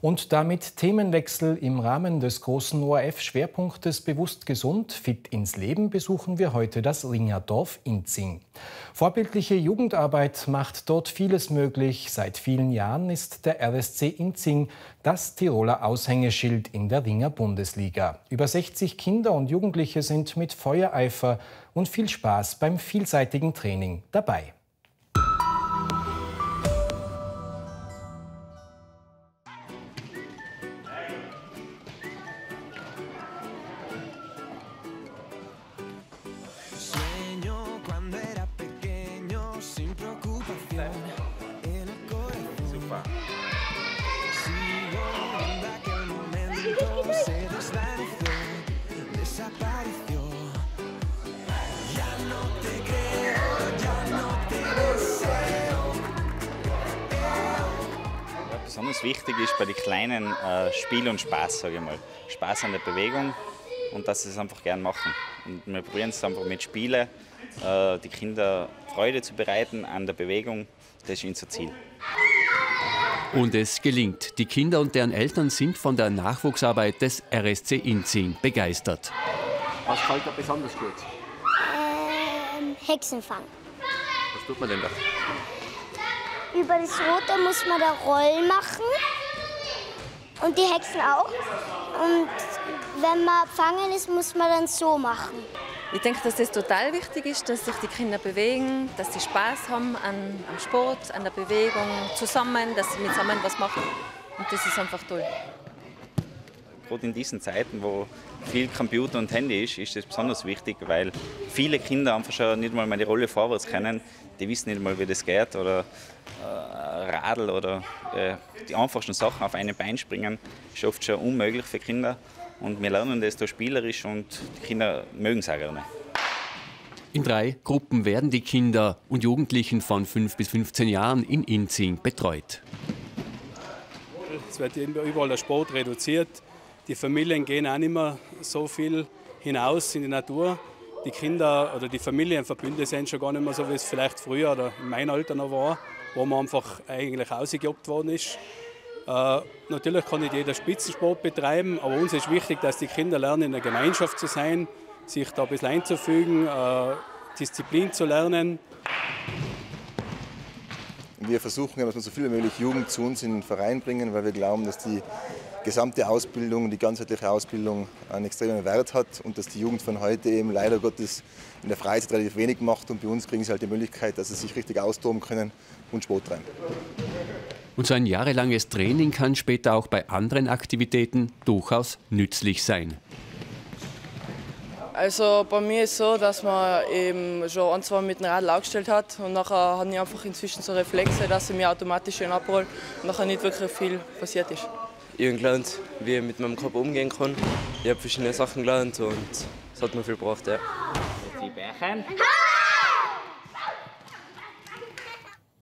Und damit Themenwechsel im Rahmen des großen ORF-Schwerpunktes Bewusst gesund, fit ins Leben besuchen wir heute das Ringerdorf Inzing. Vorbildliche Jugendarbeit macht dort vieles möglich. Seit vielen Jahren ist der RSC Inzing das Tiroler Aushängeschild in der Ringer Bundesliga. Über 60 Kinder und Jugendliche sind mit Feuereifer und viel Spaß beim vielseitigen Training dabei. Besonders wichtig ist bei den Kleinen äh, Spiel und Spaß, sage ich mal. Spaß an der Bewegung und dass sie es einfach gern machen. Und wir probieren es einfach mit Spielen, äh, die Kinder Freude zu bereiten an der Bewegung. Das ist unser Ziel. Und es gelingt. Die Kinder und deren Eltern sind von der Nachwuchsarbeit des RSC Inzing begeistert. Was fällt da besonders gut? Ähm, Hexenfang. Was tut man denn da? Über das Rote muss man da Rollen machen. Und die Hexen auch. Und wenn man fangen ist, muss man dann so machen. Ich denke, dass das total wichtig ist, dass sich die Kinder bewegen, dass sie Spaß haben an, am Sport, an der Bewegung, zusammen, dass sie zusammen was machen. Und das ist einfach toll. Gerade in diesen Zeiten, wo viel Computer und Handy ist, ist das besonders wichtig, weil viele Kinder einfach schon nicht mal meine Rolle vorwärts kennen. Die wissen nicht mal, wie das geht oder äh, Radl oder äh, die einfachsten Sachen auf einem Bein springen, ist oft schon unmöglich für Kinder. Und wir lernen das da spielerisch und die Kinder mögen es auch gerne. In drei Gruppen werden die Kinder und Jugendlichen von 5 bis 15 Jahren in Inzing betreut. Es wird überall der Sport reduziert. Die Familien gehen auch nicht mehr so viel hinaus in die Natur. Die Kinder oder die Familienverbünde sind schon gar nicht mehr so, wie es vielleicht früher oder in meinem Alter noch war, wo man einfach eigentlich ausgejobbt worden ist. Äh, natürlich kann nicht jeder Spitzensport betreiben, aber uns ist wichtig, dass die Kinder lernen, in der Gemeinschaft zu sein, sich da ein bisschen einzufügen, äh, Disziplin zu lernen. Wir versuchen, dass wir so viel wie möglich Jugend zu uns in den Verein bringen, weil wir glauben, dass die gesamte Ausbildung, die ganzheitliche Ausbildung einen extremen Wert hat und dass die Jugend von heute eben leider Gottes in der Freizeit relativ wenig macht und bei uns kriegen sie halt die Möglichkeit, dass sie sich richtig austoben können und Sport treiben. Und so ein jahrelanges Training kann später auch bei anderen Aktivitäten durchaus nützlich sein. Also bei mir ist es so, dass man eben schon ein, zwei mit dem Radl aufgestellt hat und nachher habe ich einfach inzwischen so Reflexe, dass ich mich automatisch schön abhole und nachher nicht wirklich viel passiert ist. Ich habe gelernt, wie ich mit meinem Körper umgehen kann. Ich habe verschiedene Sachen gelernt und es hat mir viel gebracht. Ja. Die Bärchen.